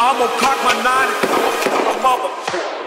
I'ma cock my nine and mother.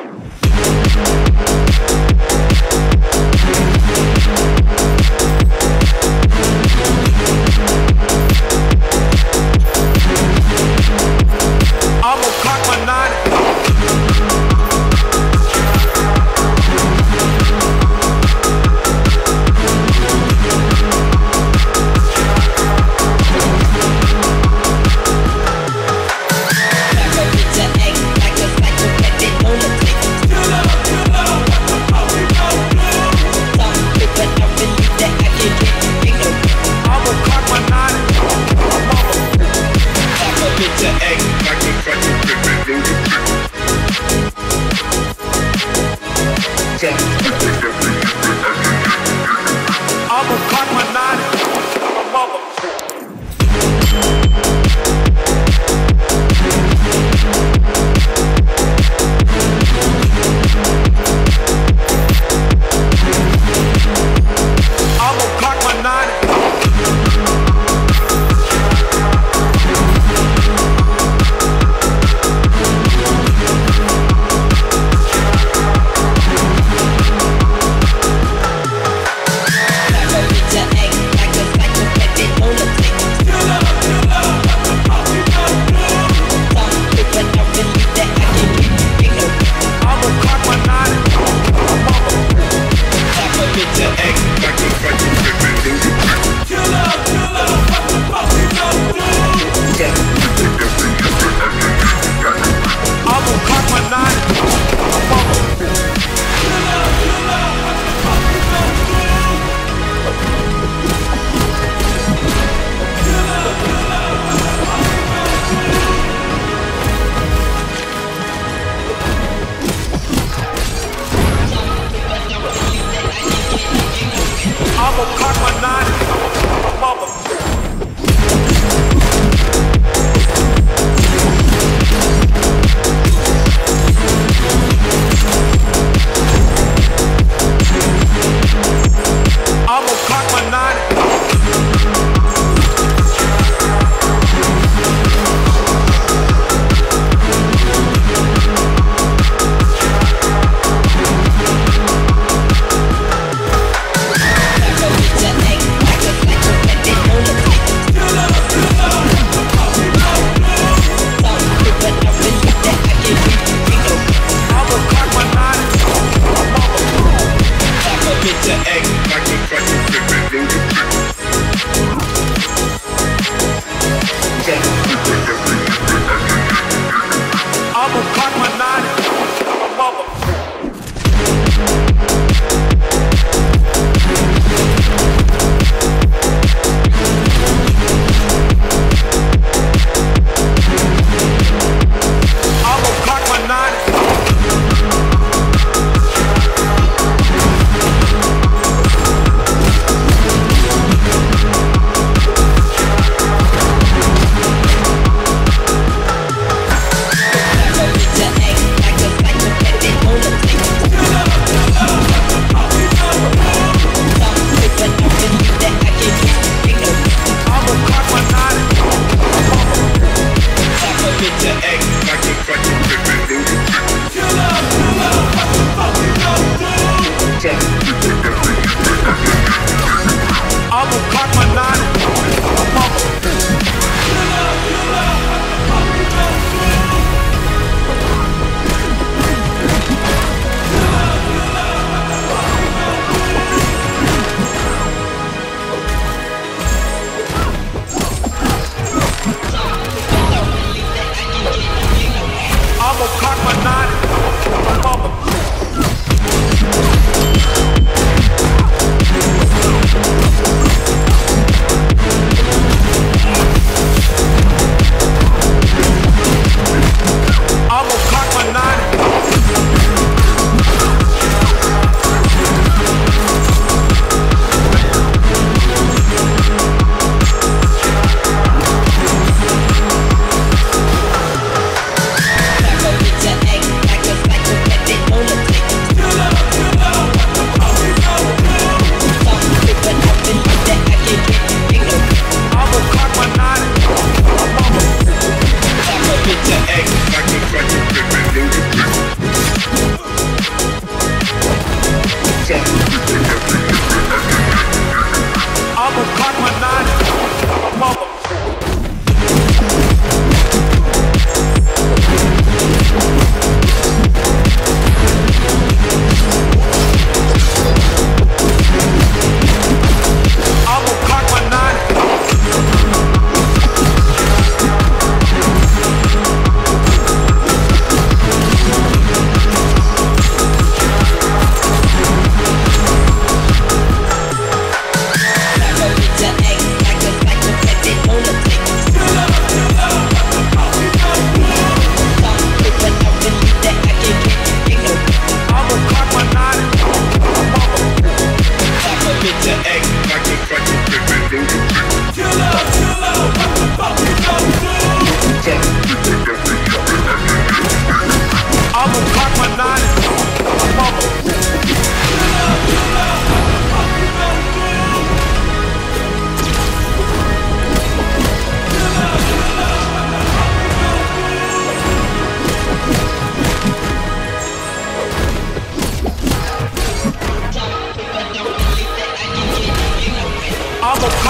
Nine. Mother.